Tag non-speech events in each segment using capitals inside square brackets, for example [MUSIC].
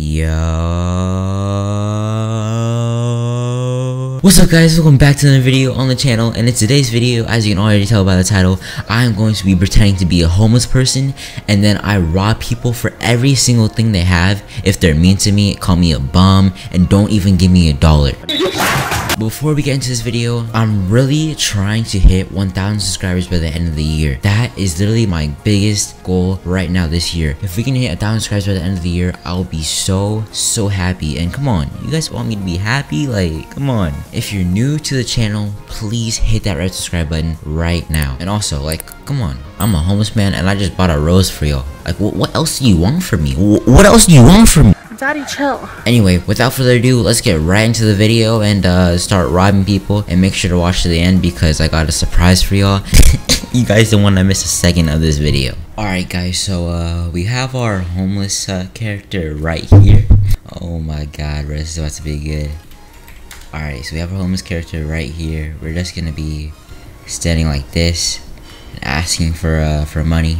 Yo. What's up guys, welcome back to another video on the channel and in today's video, as you can already tell by the title, I am going to be pretending to be a homeless person and then I rob people for every single thing they have. If they're mean to me, call me a bum and don't even give me a dollar. Before we get into this video, I'm really trying to hit 1,000 subscribers by the end of the year. That is literally my biggest goal right now this year. If we can hit 1,000 subscribers by the end of the year, I'll be so, so happy. And come on, you guys want me to be happy? Like, come on. If you're new to the channel, please hit that red subscribe button right now. And also, like, come on. I'm a homeless man and I just bought a rose for y'all. Like, wh what else do you want from me? Wh what else do you want from me? Daddy, chill. Anyway, without further ado, let's get right into the video and uh, start robbing people. And make sure to watch to the end because I got a surprise for y'all. [LAUGHS] you guys don't want to miss a second of this video. Alright guys, so uh, we have our homeless uh, character right here. Oh my god, bro, this is about to be good. Alright, so we have our homeless character right here. We're just gonna be standing like this and asking for uh, for money.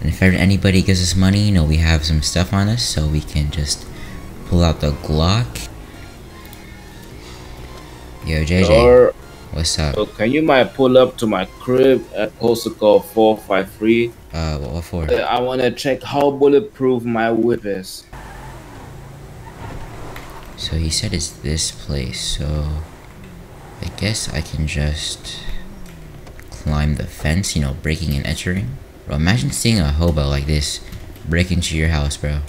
And if anybody gives us money, you know, we have some stuff on us, so we can just pull out the Glock. Yo, JJ, Or, what's up? so can you might pull up to my crib at postal code 453? Uh, what, what for? I want to check how bulletproof my whip is. So he said it's this place, so I guess I can just climb the fence, you know, breaking and entering. Bro, imagine seeing a hobo like this break into your house, bro.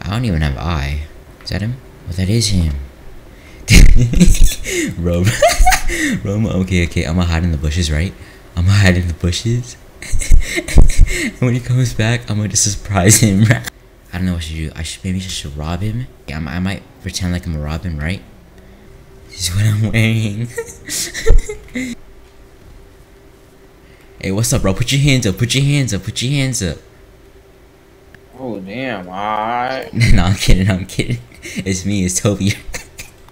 I don't even have eye. Is that him? Oh, that is him. [LAUGHS] bro, I'm- [LAUGHS] okay, okay, I'm gonna hide in the bushes, right? I'm gonna hide in the bushes. and [LAUGHS] when he comes back, I'm gonna just surprise him. I don't know what to do. I should maybe just rob him. Yeah, I might pretend like I'm a rob him, right? This is what I'm wearing. hey, what's up, bro? Put your hands up. Put your hands up. Put your hands up. Oh, damn. Alright. no, I'm kidding. I'm kidding. [LAUGHS] It's me. It's Toby.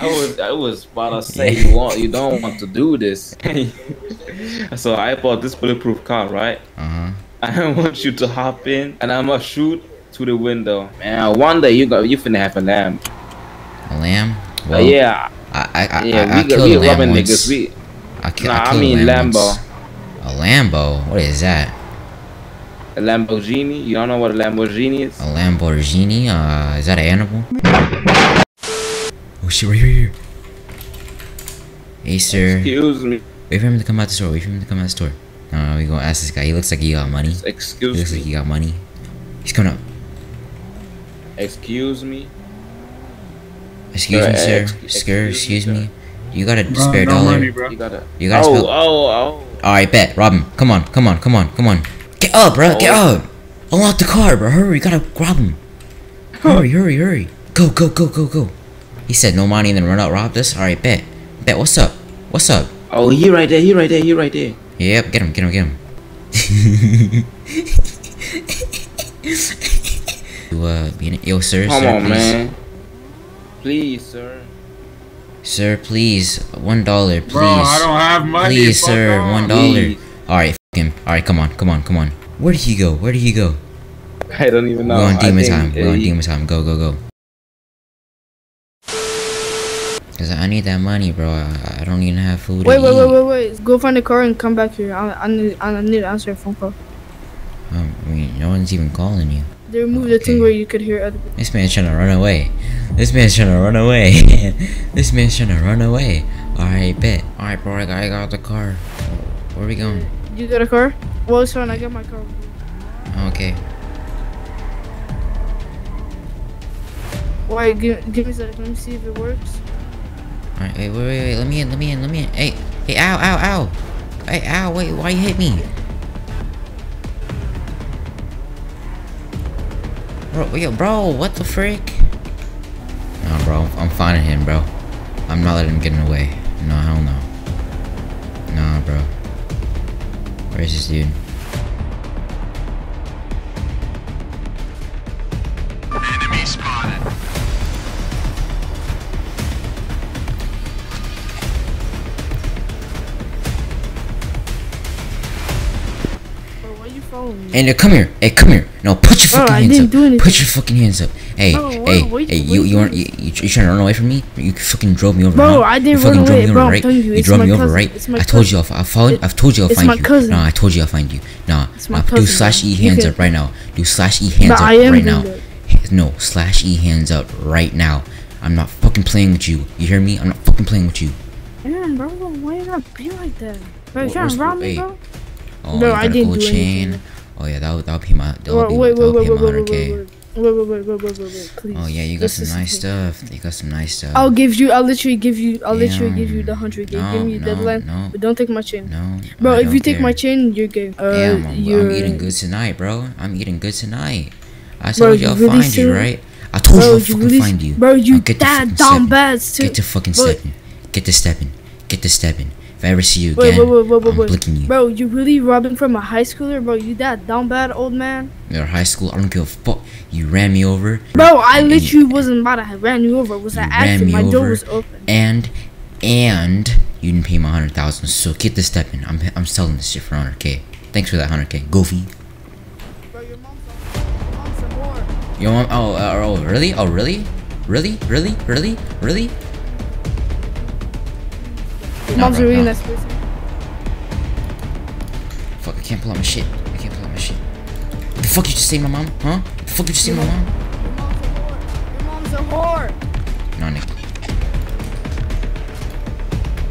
I was, I was about to [LAUGHS] say Yeah. you want, you don't want to do this. [LAUGHS] so I bought this bulletproof car, right? Uh huh. I want you to hop in and I'm gonna shoot through the window. Man, one day you got, you finna have a lamb. A lamb. Uh, yeah, I I I, yeah, I, I we, killed we a lamb once. niggas. We, I, ki- nah, I I a mean lamb Lambo. once. A Lambo. What is that? A Lamborghini. You don't know what a Lamborghini is? A Lamborghini? Uh, is that an animal? Oh shit! Right here. here. Hey, sir. Excuse me. Wait for him to come out the store. Wait for him to come out the store. No, we gonna ask this guy. He looks like he got money. Excuse me. He looks me. like he got money. He's coming up. Excuse me. Excuse Sir, me, sir. ex- Sir, excuse excuse me, me. You got a Bro, spare no dollar? money, bro. You gotta. You gotta oh, oh, oh. Alright, bet. Rob him. Come on, come on, come on, come on. Get up, bro. Get Oh. up. Unlock the car, bro. Hurry. You gotta rob him. Hurry, hurry, hurry. Go, go, go, go, go. He said no money and then run out, robbed us. Alright, bet. Bet. What's up? What's up? Oh, he right there. He right there. He right there. Yep, get him, get him, get him. [LAUGHS] you, uh, being, yo, sir, Come sir, on, please. man. Please, sir. Sir, please. One dollar, please. Bro, I don't have money. Please, sir, one dollar. Alright, f him. Alright, come on, come on, come on. Where did he go? Where did he go? I don't even know. We're on demon time. We're on demon time. Go, go, go. Cause I need that money, bro. I, I don't even have food Wait, to wait, eat. wait, wait, wait. Go find the car and come back here. I, I need, I need to answer a phone call. Um, I mean, no one's even calling you. They removed the thing where you could hear other. People. This man's trying to run away. This man's trying to run away. [LAUGHS] this man's trying to run away. Alright, bet. Alright, bro, I got, I got the car. Where are we going? You got a car? Well, it's fine. I got my car. Okay. Wait, give, give me a second. Let me see if it works. Alright, wait, wait, wait, wait. Let me in, let me in, let me in. Hey, hey, ow, ow, ow. Hey, ow, wait, why you hit me? Bro, yo, bro, what the frick? No, bro, I'm finding him, bro. I'm not letting him get away. No, hell no. Nah, bro. Where's this dude? And uh, come here. Hey, come here. No, put your fucking I hands up. Put your fucking hands up. Hey, Bro, hey, hey. you- You you you aren't you, you you trying to run away from me? You fucking drove me over. Bro, huh? I didn't fucking run drove away, me bro, over, I'm right? you, You it's drove my me over, cousin. right? It's my I told you I'll. I'll. It- I've told you I'll find my you. cousin. No, I told you I'll find you. Nah, nah, do cousin, slash bro. e You hands up right now. Do slash e hands up right now. No, slash e hands up right now. I'm not fucking playing with you. You hear me? I'm not fucking playing with you. Damn, bro, why you gotta be like that? Bro, you trying to rob me, bro? Oh, Bro, you I didn't do chain. anything. Oh yeah, that'll that'll be my that'll be, wait, that'll wait, be wait, wait, wait, wait, Wait, wait, wait, wait, wait, wait, please. Oh yeah, you got this some nice something. stuff. You got some nice stuff. I'll give you. I'll literally give you. I'll yeah. literally give you the hundred k. No, give me your no, deadline, no. but don't take my chain. No, bro. I if you care. take my chain, you're game. Uh, yeah, I'm, you're... I'm eating good tonight, bro. I'm eating good tonight. I told bro, you I'll really find you, right? I told bro, you I'll fucking really, find you. Bro, you that dumb bad too. Get to fucking stepping. Get to stepping. Get to stepping. If I ever see you again, wait, wait, wait, wait, I'm blicking you. Bro, you really robbing from a high schooler, bro? You that down bad, old man? You're high school. I don't give a fuck. You ran me over. Bro, I literally wasn't about to ran you over. It was an ran accident. My door was open. and and you didn't pay my hundred thousand. So get the stepping. I'm I'm selling this shit for hundred k. Thanks for that hundred k. Goofy. Bro, your mom's a, mom's a whore. Your mom? Oh, uh, oh, really? Oh, really? Really? Really? Really? Really? Mom's a really nice person. Fuck! I can't pull out my shit. I can't pull out my shit. The fuck you just say my mom? Huh? The fuck you just say my mom? Your mom's a whore. Your mom's a whore. No, Nick.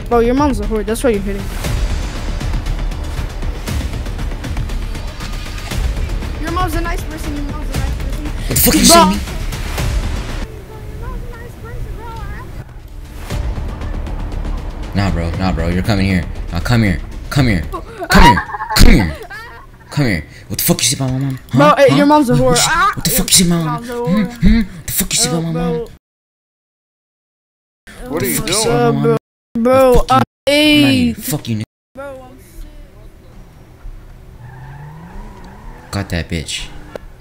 Bro, your mom's a whore. That's why you're hitting. Your mom's a nice person. Your mom's a nice person. What the fuck you say me? Nah, bro. You're coming here. Now come here. Come here. Come here. Come here. Come here. What the fuck you say about my mom? Huh? Bro, Huh? your mom's a whore. What, the- Ah! what the fuck you say about my mom? Mom's a Hmm? Hmm? What the fuck you say about my mom? What are you Fuck you say doing? about my bro. Bro, Fuck you. uh, I'm not hey. Fuck you, Nick. Bro, I'm Got that bitch.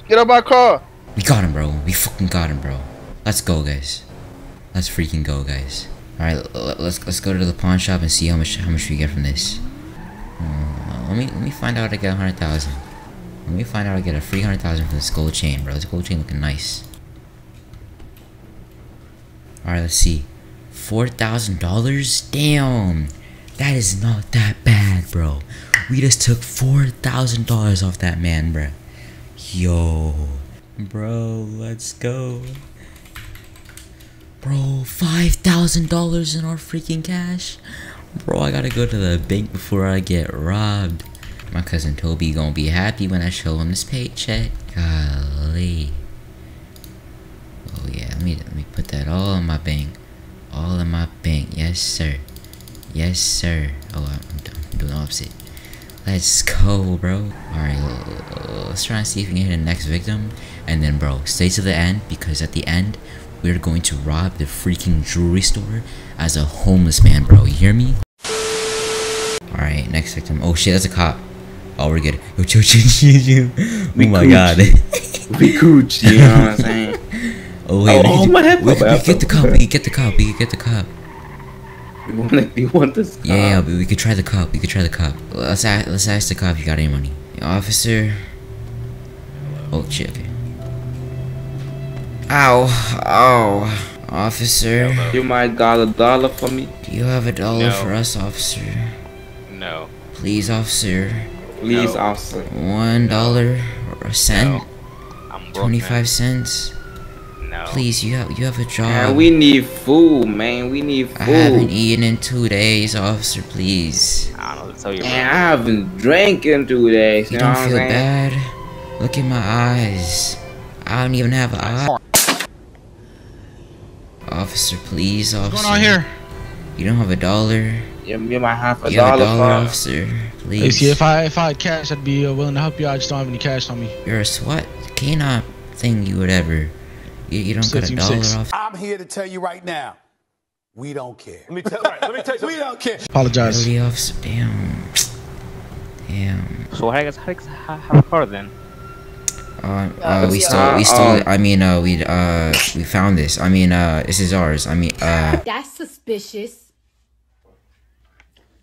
Get out my car. We got him, bro. We fucking got him, bro. Let's go, guys. Let's freaking go, guys. All right, l- l- let's let's go to the pawn shop and see how much how much we get from this. Hmm, let me let me find out I get a hundred thousand. Let me find out I get a three hundred thousand for this gold chain, bro. This gold chain looking nice. All right, let's see. Four thousand dollars. Damn, that is not that bad, bro. We just took four thousand dollars off that man, bro. Yo, bro, let's go. Bro, five thousand dollars in our freaking cash. Bro, I gotta go to the bank before I get robbed. My cousin Toby gonna be happy when I show him this paycheck. Golly. Oh yeah, let me let me put that all in my bank. All in my bank, yes sir. Yes sir. Oh, I'm, I'm doing the opposite. Let's go, bro. Alright, let's try and see if we can hit the next victim. And then, bro, stay to the end because at the end, we're going to rob the freaking jewelry store as a homeless man, bro. You hear me? Alright, next victim. Oh shit, that's a cop. Oh, we're good. [LAUGHS] Yo, chill, chill, chill. Oh We my Gucci. god. [LAUGHS] We cooch, you know what I'm saying? Oh, wait. Oh, we, can- oh my head- we, get the cop. We get the cop. We get the cop. You want, you want this? Yeah, yeah, but we could try the cop. We could try the cop. Let's ask, let's ask the cop if you got any money. Officer. Oh shit. Okay. Ow! Ow! Officer, You might got a dollar for me, do you have a dollar No. for us, officer? No. Please, officer. please, No. officer. One dollar or a cent? No. I'm broke. Twenty-five cents? No. Please, you have you have a job. Man, we need food, man. We need food. I haven't eaten in two days, officer. Please. I don't know what to tell you. Man. I haven't drank in two days. You You don't what I'm feel bad? Look in my eyes. I don't even have an eye. Officer, please, officer. What's going on here? You don't have a dollar. You, you might have a You have a dollar, dollar, for officer. Hey, Please. see, if I if I had cash, I'd be uh, willing to help you. I just don't have any cash on me. You're a SWAT canine thing, you whatever. You, you don't got a dollar dollar six. off. I'm here to tell you right now, we don't care. Let me tell, right, let me tell you [LAUGHS] We don't care. [LAUGHS] Apologize. Really, officer? Damn. Damn. So how do you guys how do you have a car then? Uh, uh, we yeah. stole, we stole Um, it. I mean, uh, we, uh, we found this. I mean, uh, this is ours. I mean, uh, [LAUGHS] That's suspicious.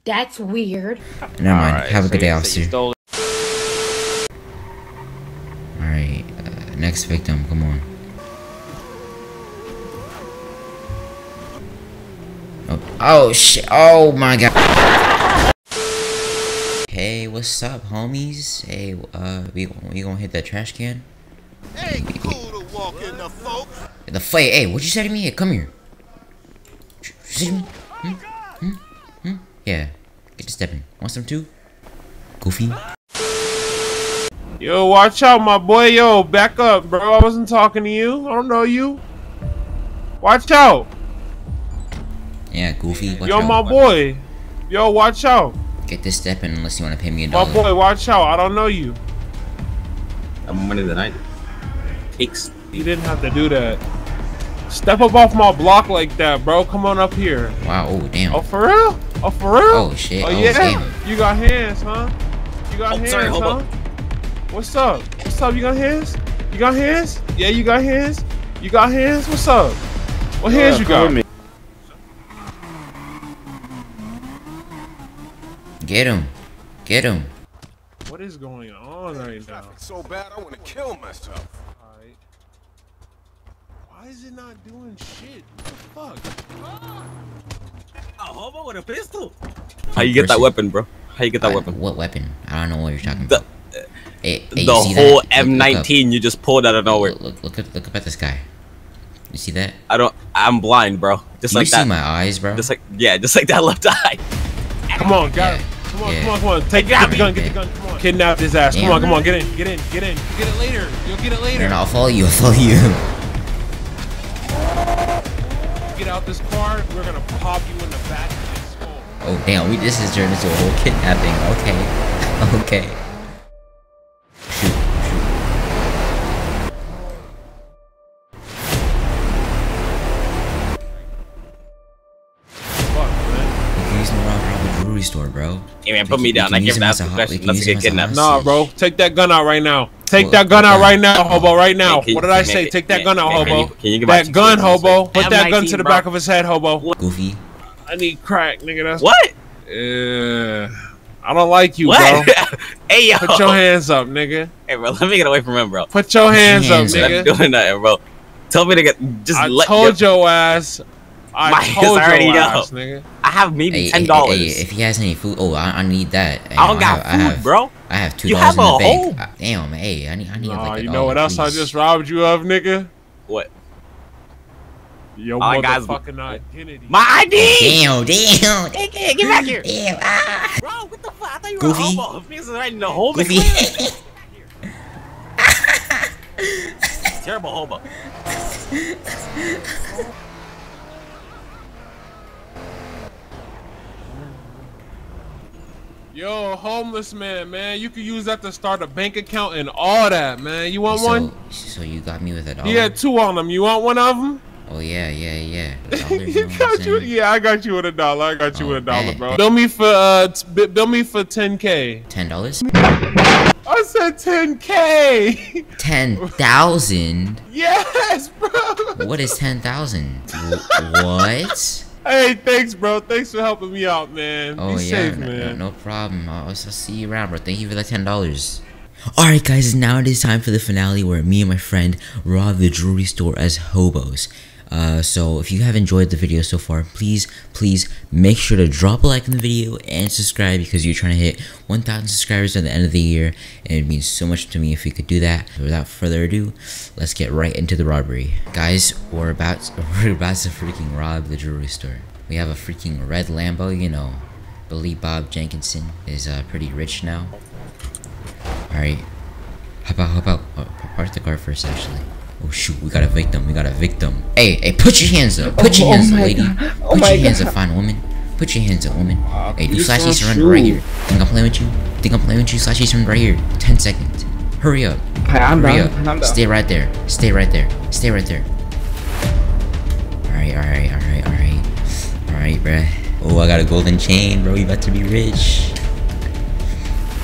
That's weird. never mind. Alright, have a so good day, you- so officer. you stole Next victim, come on. Oh, oh shit! Oh my god! Hey, what's up, homies? Hey, uh, we we gonna hit that trash can? Ain't cool to walk in the folk. The fight. Hey, what you say to me? Hey, come here. You say to me? Hmm? Hmm? Hmm? Yeah. Get to stepping. Want some too? Goofy. Yo, watch out, my boy. Yo, back up, bro. I wasn't talking to you. I don't know you. Watch out. Yeah, Goofy. Watch Yo, out. my boy. Yo, watch out. Get this stepping unless you want to pay me a My dollar. boy, watch out. I don't know you. I'm money than I do. Cakes. You didn't have to do that. Step up off my block like that, bro. Come on up here. Wow. Oh damn. Oh, for real? Oh, for real? Oh, shit. Oh, Oh, yeah? damn. You got hands, huh? You got Oh, hands, sorry, huh? up. What's up? What's up? You got hands? You got hands? Yeah, you got hands? You got hands? What's up? What hands you come got? with me. Get him. Get him. What is going on right now? Traffic so bad, I want to kill myself. Alright. Why is it not doing shit? What the fuck? Ah! A hobo with a pistol. How you get that weapon, bro? How you get that I- weapon? What weapon? I don't know what you're talking The- about. Hey, hey, the you see whole that? Look- look. M19 you just pulled out of nowhere. Look, look, look, at, look up at this guy. You see that? I don't. I'm blind, bro. Just Do you like see that. my eyes, bro? Just like yeah, just like that left [LAUGHS] eye. Come on, got Yeah. it. Come on, Yeah. come on, come on. Take get the gun, get the gun. Come on. Kidnap his ass. Come Damn. on, come on. Get in, get in, get in. Get it later. You'll get it later. no, I'll follow you. I'll follow you. Get out this car. We're gonna pop you in the back of your skull. Oh damn, we this has turned into a whole kidnapping. Okay, [LAUGHS] okay. Rob a jewelry store, bro. Hey man, put me down. I use came him to as ask a a question. Let's get him as a kidnapped. Nah, bro. Take that gun out right now. Take Well, that gun out right now, hobo. Right now. Hey, can- What did I man, say? Take that man, gun out, man, can hobo. you- can you That gun, hobo. this Put that gun to the back of his head, hobo. Goofy. I need crack, nigga. That's What? Uh, I don't like you, What? bro. [LAUGHS] hey yo. Put your hands up, nigga. Hey bro, let me get away from him, bro. Put your hands up, hands up. I'm nigga. doing nothing, bro. Tell me to get. Just I let. told your ass. I My ass told already your know. ass, nigga. I have maybe Hey, ten hey, dollars. hey, if he has any food, oh, I, I need that. Hey, I don't got have- food, I have, bro. I have two You dollars in have the bank. home. Uh, Damn, hey, I need, I need Nah, like a you know what else I just robbed you of, nigga? What? Your I got- motherfucking identity. My ID. Damn, damn, [LAUGHS] Hey, get, get back here. [LAUGHS] damn, ah. Bro, what the fuck? I thought you Goofy. were a hobo. If he's right in the home. Goofy. [LAUGHS] Terrible hobo. Yo, homeless man, man. You could use that to start a bank account and all that, man. You want so, one? So you got me with a dollar? Had two on them. You want one of them? Oh yeah, yeah, yeah. [LAUGHS] You you know what I'm got you. Yeah, I got you with a dollar. I got you Oh, with a dollar, bro. Bill me for uh, bill me for 10k. Ten dollars? I said 10k. [LAUGHS] Ten thousand? yes, bro. What is ten thousand? What? Hey, thanks, bro. Thanks for helping me out, man. Oh Be yeah, safe, no, no, man. no problem. I'll, I'll see you around, bro. Thank you for the ten dollars. Alright guys, now it is time for the finale where me and my friend rob the jewelry store as hobos. Uh, so if you have enjoyed the video so far, please, please make sure to drop a like in the video and subscribe because you're trying to hit 1,000 subscribers at the end of the year and it means so much to me if we could do that. Without further ado, let's get right into the robbery. Guys, we're about, [LAUGHS] we're about to freaking rob the jewelry store. We have a freaking red Lambo, you know. Billy Bob Jenkinson is uh, pretty rich now. Alright. Hop out, hop out. Oh, park the car first, actually. Oh shoot, we got a victim. We got a victim. Hey, hey, put your hands up. Put your Oh, hands oh up, lady. Oh Put my your hands God. up, fine woman. Put your hands up, woman. hey, do please slashy surrender right here. Think I'm playing with you? Think I'm playing with you? Slashy surrender right here. 10 seconds. Hurry up. Hey, I'm Hurry down. up. I'm down. Stay right there. Stay right there. Stay right there. Alright, alright, alright, alright. Alright, bruh. Oh, I got a golden chain, bro. You about to be rich.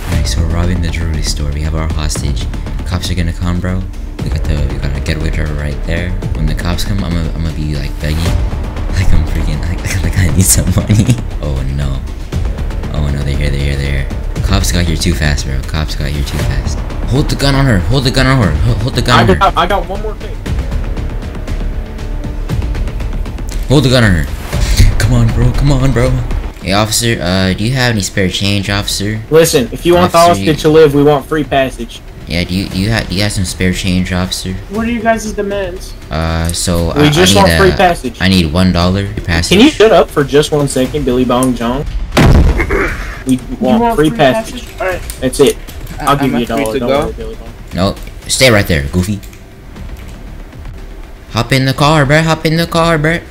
Alright, so we're robbing the jewelry store. We have our hostage. Cops are gonna come, bro. We got the we got a getaway driver right there. When the cops come, I'm gonna I'm gonna be like begging, [LAUGHS] like I'm freaking [LAUGHS] like like I need some money. [LAUGHS] Oh no. Oh no, they're here, they're here, they're here. Cops got here too fast, bro. Cops got here too fast. Hold the gun on her. Hold the gun on her. Hold the gun I on her. got, I got one more thing. Hold the gun on her. Come on, bro. Come on, bro. Hey, officer. Uh, do you have any spare change, officer? Listen, if you want the Officer, hostage to live, we want free passage. Yeah. Do you do you have do you have some spare change, officer? What are you guys' demands? Uh, so We I, just I need want free passage. I need one dollar to pass. Can you shut up for just one second, Billy Bong John? [COUGHS] We want, free, passage. Alright. That's it. I'll give you a I free dollar. Don't go? worry, Billy Bong. No, stay right there, Goofy. Hop in the car, bruh. Hop in the car, bruh.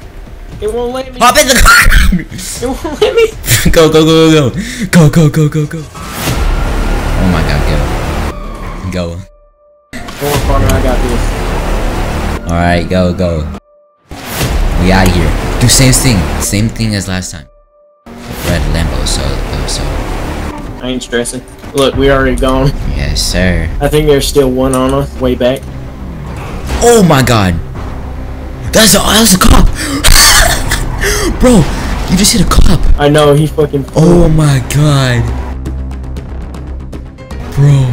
It won't let me. Hop in the car. It won't let me. [LAUGHS] go, go, go, go, go, go, go, go, go. Oh my God, go, go. I got this. All right, go, go. We out of here. Do same thing, same thing as last time. Red Lambo, so, so. I ain't stressing. Look, we already gone. Yes, sir. I think there's still one on us way back. Oh my God. That's a, that's a cop. [LAUGHS] Bro, you just hit a cop. I know he fucking. Oh my god. Bro,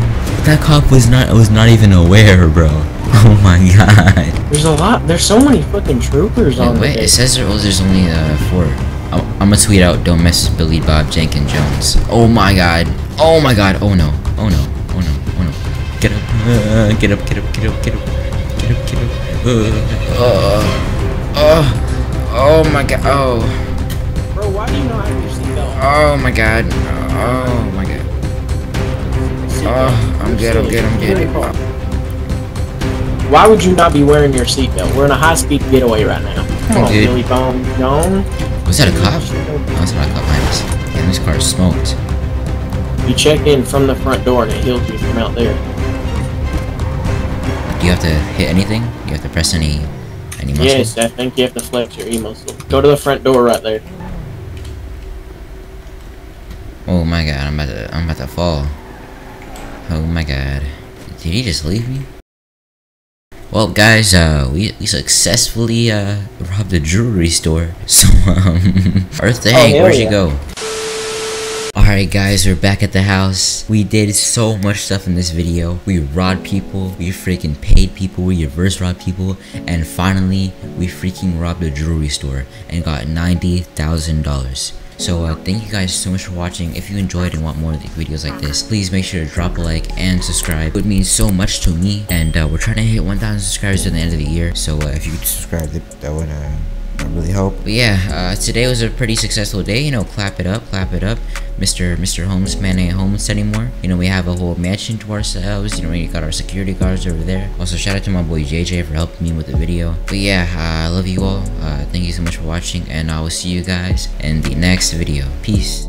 that cop was not was not even aware, bro. [LAUGHS] Oh my god. There's a lot. There's so many fucking troopers on Wait, wait, it says there, oh, there's only uh, four. I'm, I'm gonna tweet out, don't mess with Billy Bob Jenkins Jones. Oh my god. Oh my god. Oh no. Oh no. Oh no. Oh no. Get up. Uh, get up. Get up. Get up. Get up. Get up. Get up. Uh, uh, uh, oh my god. Oh. Bro, why do you not have your seatbelt? Oh my god. Oh my god. Oh, I'm good. I'm good. I'm good. Why would you not be wearing your seatbelt? We're in a high-speed getaway right now. Come on. Billy Bone. Was that a cop? No, that's not a cop behind us. Damn, this car is smoked. You check in from the front door and it heals you from out there. Do you have to hit anything? You have to press any any muscle? Yes, I think you have to flex your E muscle. Go to the front door right there. Oh my god, I'm about to I'm about to fall. Oh my god. Did he just leave me? Well guys, uh we, we successfully uh robbed a jewelry store. [LAUGHS] So um Earth to Hank, hell where'd you go? Alright guys, we're back at the house. We did so much stuff in this video. We robbed people, we freaking paid people, we reverse robbed people, and finally we freaking robbed a jewelry store and got $90,000. So uh, thank you guys so much for watching. If you enjoyed and want more of videos like this, please make sure to drop a like and subscribe. It would mean so much to me. And uh, we're trying to hit 1,000 subscribers at the end of the year. So uh, if you could subscribe, that, that would uh, that really help. But yeah, uh, today was a pretty successful day. You know, clap it up, clap it up. Mr. Mr. Holmes man ain't homeless anymore. You know, we have a whole mansion to ourselves. You know, we got our security guards over there. Also, shout out to my boy JJ for helping me with the video. But yeah, uh, I love you all. Uh, thank you so much for watching, and I will see you guys in the next video. Peace.